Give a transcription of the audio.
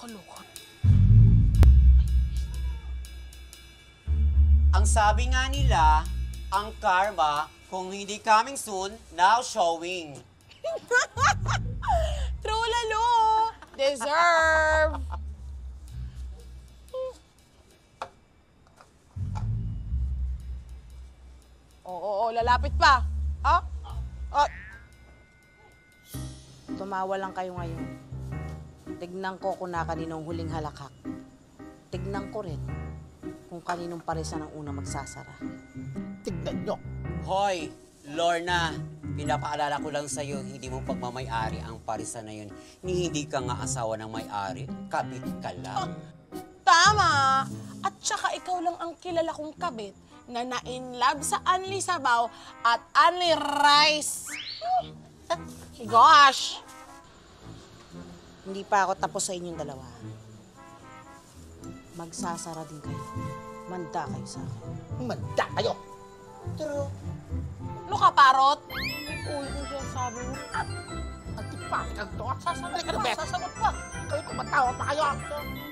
Kaloka. Ang sabi nga nila, ang karma, kung hindi coming soon, now showing. True lalo! Deserve! Oo, oo, oo, lalapit pa. Ah? Ah. Tumawa lang kayo ngayon. Tignan ko kung na kaninong huling halakhak. Tignan ko rin kung kaninong paresa ng unang magsasara. Tignan nyo. Hoy, Lorna, pinapaalala ko lang sa'yo, hindi mo pagmamayari ang parisa na yun. Ni hindi ka nga asawa ng may-ari, kabit ka lang. Tama! At saka ikaw lang ang kilala kong kabit na na-in-love sa Anli Sabaw at Anli Rice. Gosh! Hindi pa ako tapos sa inyong dalawa. Magsasara din kayo. Manda kayo sa akin. Manda kayo. True. Ano ka, parot? Uy, kung siya sabi mo. Antipatic ang to. Sasagot Halika na, pa, sasagot pa. Kayo kumatawa pa kayo. Guys.